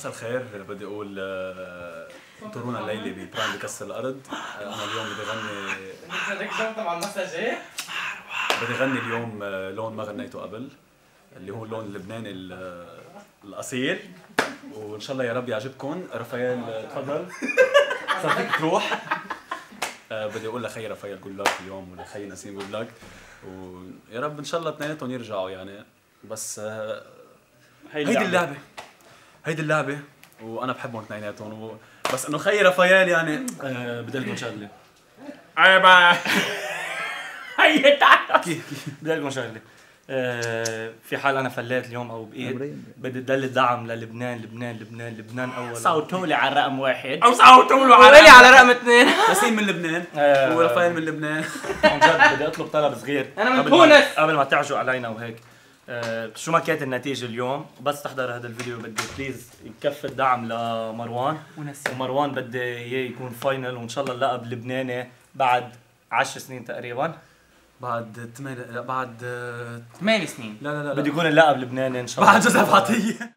مساء الخير. بدي أقول آه، انطرونا الليلة ب prime بكسر الأرض. آه، أنا اليوم بدي غني بدك جو تبع المساجين بدي غني اليوم آه، لون ما غنيته قبل اللي هو اللون اللبناني ال- آه، الأصيل. وإن شاء الله يا رب يعجبكم. رافائيل آه، تفضل. صار فيك تروح. آه، بدي أقول لخي رافائيل good luck اليوم ولخي نسيم good luck ويا رب إن شاء الله اثنيناتهم يرجعوا يعني. بس آه، هيدي اللعبة. هيدي اللعبة. وأنا بحبهم اثنيناتهم و... بس إنه خي رافائيل يعني آه بدي لكم شغله عيبا هي تعال. كيف كيف؟ بدي لكم شغله آه، في حال أنا فليت اليوم أو بقيت بدي دل الدعم للبنان لبنان لبنان لبنان أول. صوتوا لي على رقم واحد. أو صوتوا له ويلي على رقم اثنين. نسيم من لبنان آه. ورافائيل من لبنان. عن جد بدي أطلب طلب صغير. أنا من قبل ما- تونس. قبل ما تعجوا علينا وهيك. آه، شو ما كانت النتيجة اليوم بس تحضر هذا الفيديو بدي please يكثف الدعم لمروان. ونسيم. ومروان بدي إياه يكون final وإن شاء الله اللقب لبناني بعد 10 سنين تقريبا. بعد ثمان لا بعد آه، ثمان سنين. لا لا لا, بدي. يكون اللقب لبناني إن شاء الله. بعد جوزيف عطيه